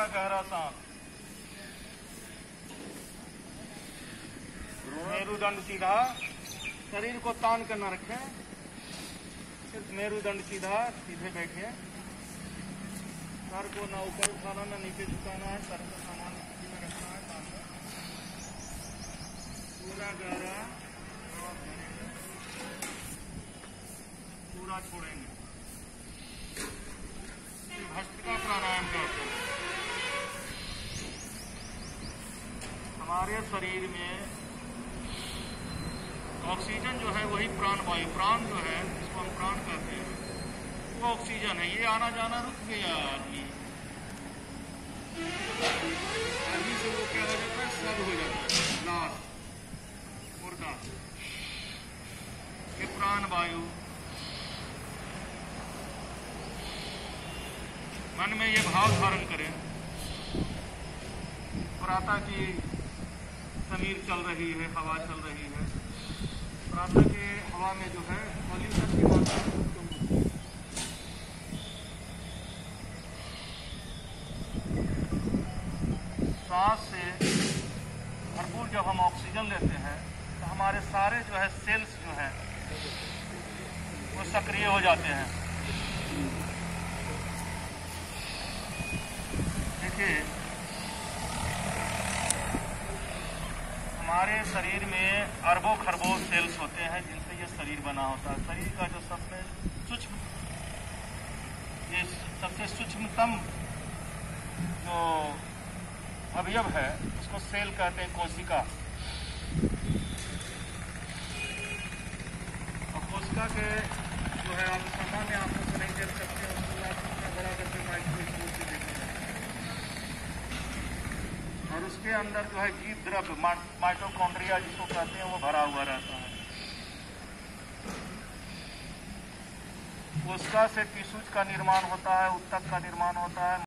का गहरा सांस मेरुदंड सीधा। शरीर को तान कर न रखे। सिर्फ़ मेरुदंड सीधा, सीधे बैठे सर को ना ऊपर उठाना, ना नीचे झुकाना है। सर को सामान में रखना है पूरा गहरा पूरा छोड़ेंगे। हमारे शरीर में ऑक्सीजन जो है वही प्राण वायु, प्राण जो है, जिसको हम प्राण कहते हैं, वो ऑक्सीजन है। ये आना जाना रुक गया आदमी। आदमी से वो क्या हो जाता है, सब हो जाता है। लाश मुर्दा। ये प्राण वायु। मन में ये भाव धारण करें। प्रातः की समीर चल रही है, हवा चल रही है। प्रातः के हवा में जो है पॉल्यूशन की मात्रा सांस से भरपूर जब हम ऑक्सीजन लेते हैं तो हमारे सारे जो है सेल्स जो है, वो सक्रिय हो जाते हैं। देखिए हमारे शरीर में अरबों खरबों सेल्स होते हैं जिनसे ये शरीर बना होता है। शरीर का जो सबसे सूक्ष्म ये सबसे सूक्ष्मतम जो अवयव है, उसको सेल कहते हैं कोशिका। और कोशिका के जो है, आप सामान्य आँखों से नहीं देख सकते। और उसके अंदर जो है जीव द्रव्य माइटोकॉन्ड्रिया जिसको कहते हैं, वो भरा हुआ रहता है। उसका से टिश्यूज का निर्माण होता है उत्तक का निर्माण होता है